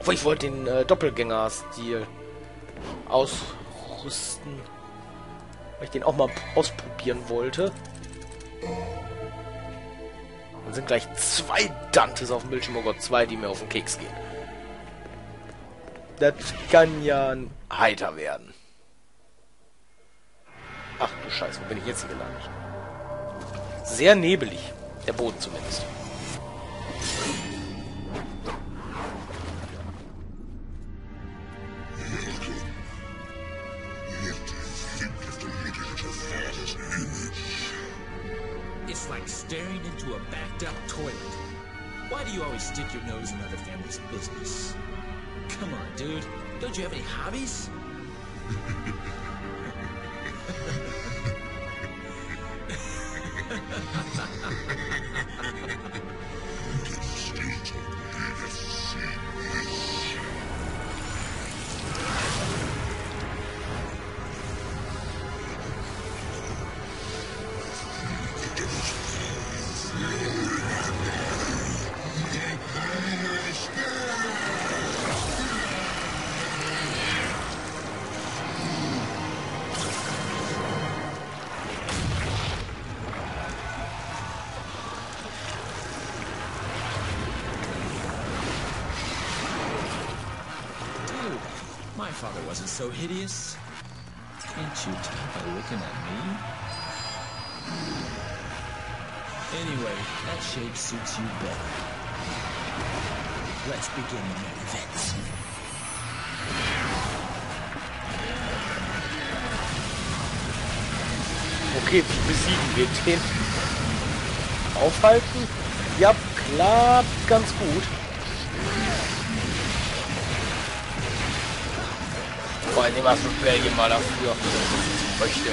Obwohl, ich wollte den äh, Doppelgänger-Stil ausrüsten. Weil ich den auch mal ausprobieren wollte. Dann sind gleich zwei Dantes auf dem Bildschirm. Oh Gott, zwei, die mir auf den Keks gehen. Das kann ja heiter werden. Ach du Scheiße, wo bin ich jetzt hier gelandet? Sehr nebelig. Der Boden zumindest. Up toilet. Why do you always stick your nose in other families' business? Come on, dude. Don't you have any hobbies? my father wasn't so hideous. Can't you tell by looking at me? Anyway, that shape suits you better. Let's begin the main events. Okay, besiegen wir den? Aufhalten? Ja, klappt ganz gut. Was für Belgien mal dafür möchte.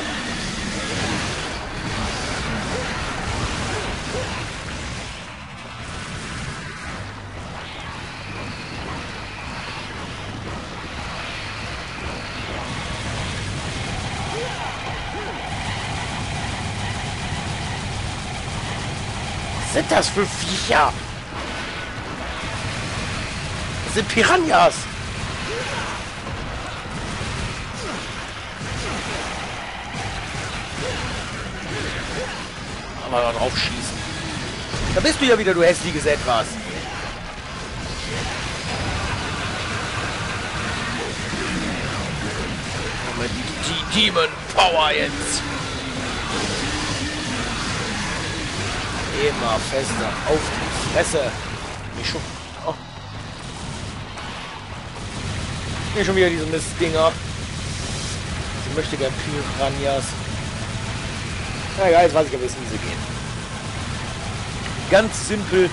Was sind das für Viecher? Das sind Piranhas. Aber da drauf schießen. Da bist du ja wieder, du hässliches Etwas. Moment, die Demon Power jetzt. Immer fester auf die Fresse. Nicht schon. Oh. Schon wieder diese Mistdinger. Sie möchte gern Piranhas. Na egal, jetzt weiß ich ja, wissen, wie sie gehen. Ganz simpel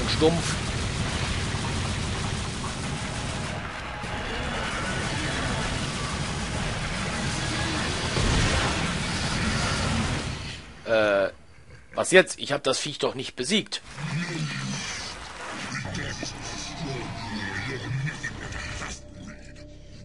und stumpf. Äh, was jetzt? Ich habe das Viech doch nicht besiegt.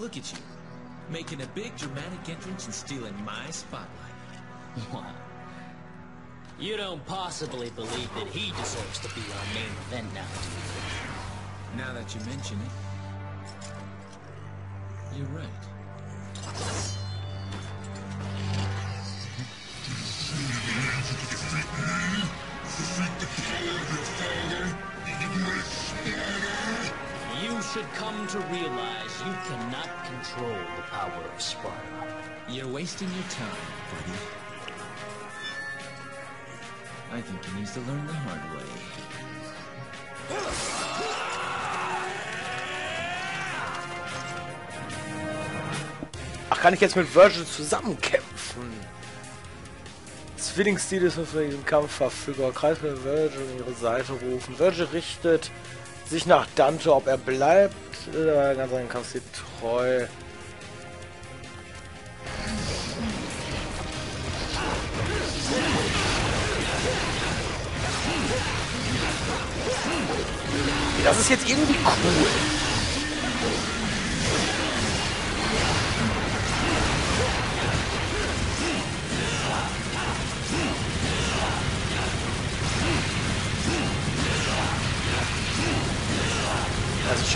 Look at you, making a big dramatic entrance and stealing my spotlight. What? You don't possibly believe that he deserves to be our main event now, do you? Now that you mention it, you're right. Should come to realize you cannot control the power of Sparta. You're wasting your time, buddy. I think he needs to learn the hard way. Ach, kann ich jetzt mit Virgil zusammenkämpfen? Zwillingsstil ist diesen Kampf verfügbar. Kreis mit Virgil an ihre Seite rufen. Virgil richtet sich nach Dante, ob er bleibt. Äh, ganz seinen Kampfstil treu. Das ist jetzt irgendwie cool.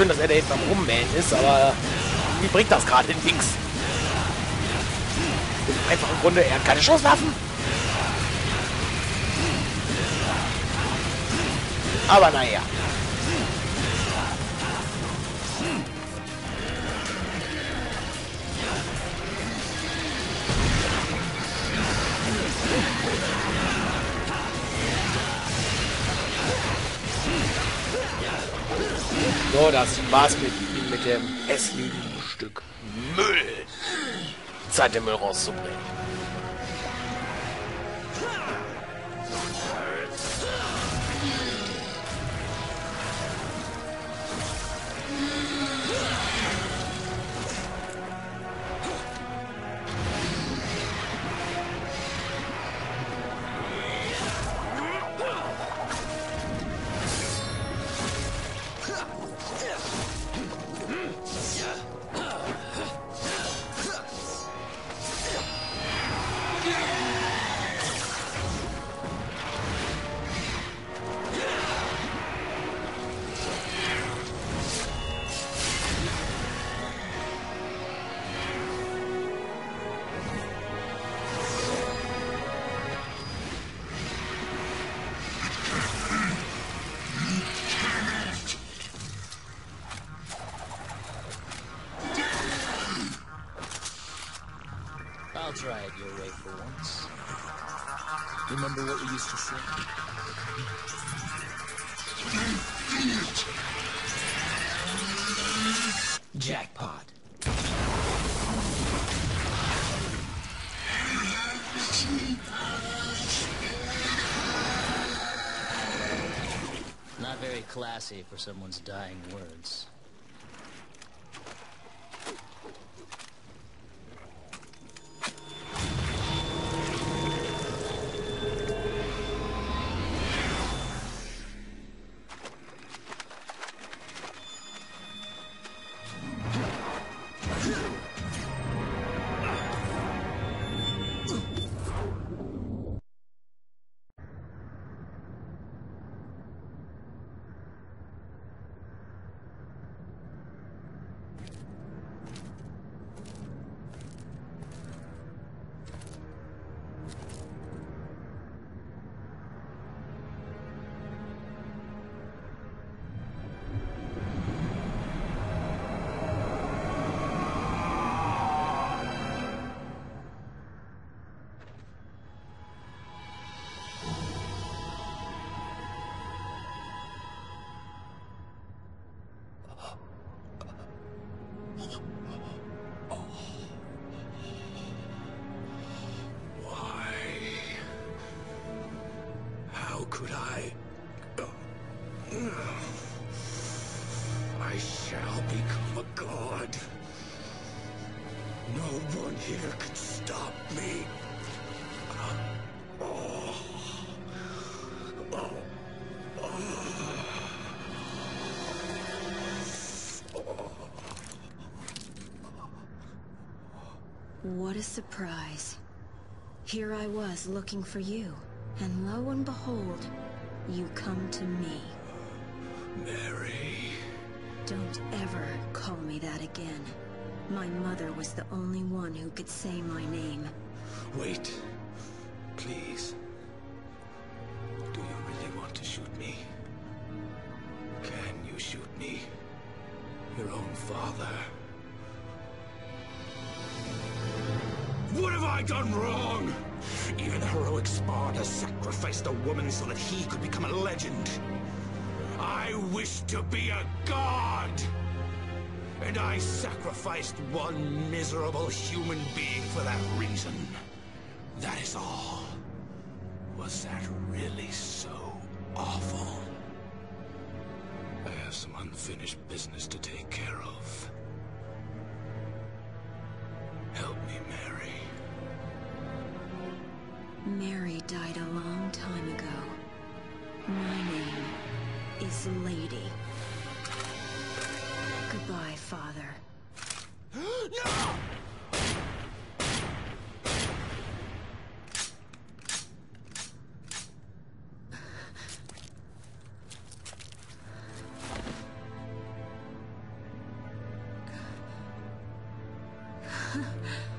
Schön, dass er da jetzt am Rummähen ist, aber wie bringt das gerade den Dings? Einfach im Grunde, er hat keine Schusswaffen. Aber naja. So, das war's mit, mit dem hässlichen Stück Müll. Zeit, den Müll rauszubringen. Try it your way for once. Remember what we used to say? Jackpot. Not very classy for someone's dying words. No one here can stop me. What a surprise. Here I was looking for you, and lo and behold, you come to me. Mary. Don't ever call me that again. My mother was the only one who could say my name. Wait. Please. Do you really want to shoot me? Can you shoot me? Your own father. What have I done wrong? Even heroic Sparda sacrificed a woman so that he could become a legend. I wish to be a god! And I sacrificed one miserable human being for that reason. That is all. Was that really so awful? I have some unfinished business to take care of. Help me, Mary. Mary died a long time ago. My name is Lady. Goodbye, Father. There, I